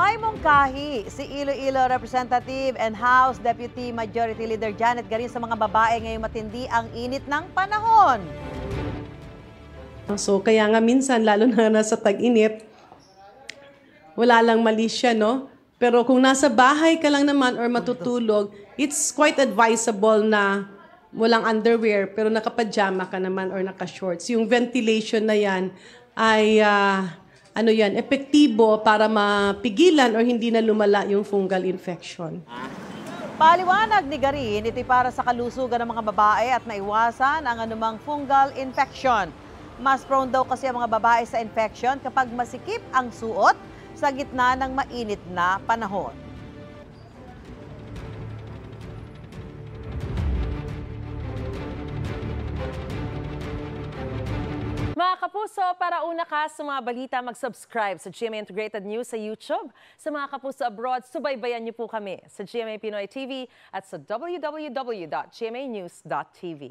May mungkahi si Iloilo Representative and House Deputy Majority Leader Janet Garin sa mga babae ngayong matindi ang init ng panahon. So kaya nga minsan, lalo na nasa tag-init, wala lang mali siya, no? Pero kung nasa bahay ka lang naman or matutulog, it's quite advisable na walang underwear pero nakapajama ka naman or naka-shorts. Yung ventilation na yan ay ah, ano yan, epektibo para mapigilan or hindi na lumala yung fungal infection. Paliwanag ni Garin, ito'y para sa kalusugan ng mga babae at naiwasan ang anumang fungal infection. Mas prone daw kasi ang mga babae sa infection kapag masikip ang suot sa gitna ng mainit na panahon. Mga kapuso, para una ka sa mga balita, mag-subscribe sa GMA Integrated News sa YouTube. Sa mga kapuso abroad, subaybayan niyo po kami sa GMA Pinoy TV at sa www.gmanews.tv.